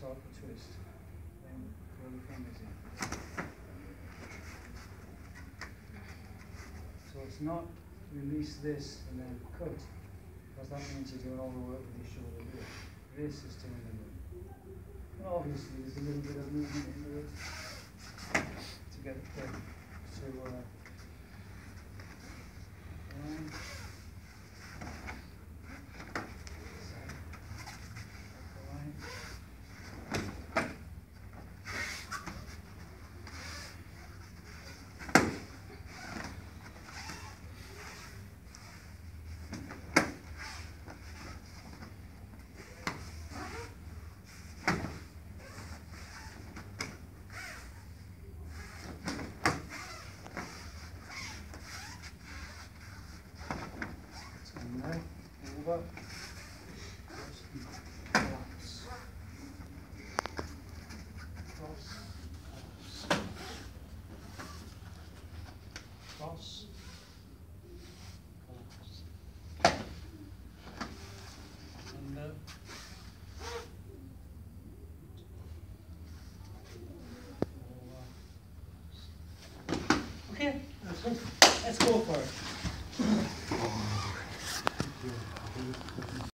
the twist. Then roll the fingers in. So it's not release this and then cut, because that means you're doing all the work with your shoulder here. This is doing the. And obviously there's a little bit of movement into it Okay. Let's go for it.